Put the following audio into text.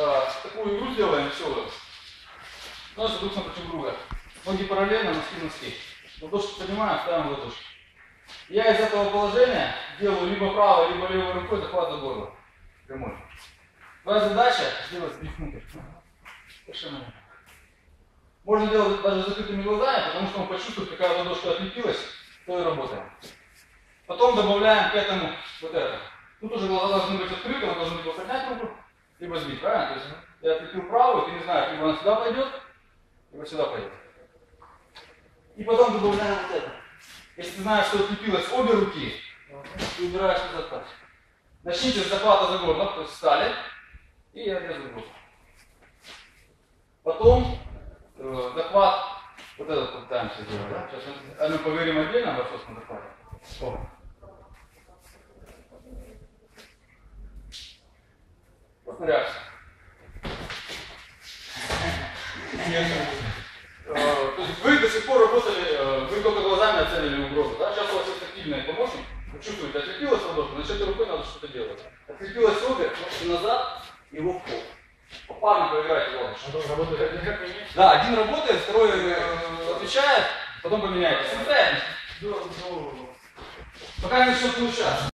э, такую игру сделаем веселую. Ноги друг напротив друга. Ноги параллельно, носки носки. Ладошки поднимаем, ставим ладошки. Я из этого положения делаю либо правой, либо левой рукой захват за горло. Прямой. Твоя задача сделать внутрь. Совершенно верно. Можно делать даже закрытыми глазами, потому что он почувствует, какая ладошка отлепилась, то и работаем. Потом добавляем к этому вот это. Тут уже глаза должны быть открыты, он должен либо поднять руку, сбить, правильно? То есть я отлепил правую, ты не знаешь, либо она сюда пойдет, либо сюда пойдет. И потом добавляем вот это. Если ты знаешь, что отлепилось обе руки, ты убираешь назад так. Начните с захвата за горло, то есть встали, и я держу руку. Потом э, захват, вот этот попытаемся сделать, да? Сейчас мы, а мы поговорим отдельно об отцовском захвате. Повторяйся. Э, То есть вы до сих пор работали, э, вы только глазами оценили угрозу, да? Сейчас у вас есть активный помощник, вы чувствуете, отлепилась ладошка, значит рукой надо что-то делать. Отлепилась обе, ножки назад, его в пол. Попарно поиграйте меня. Да, один работает, второй э, отвечает, потом поменяете. Пока не начнет получаться.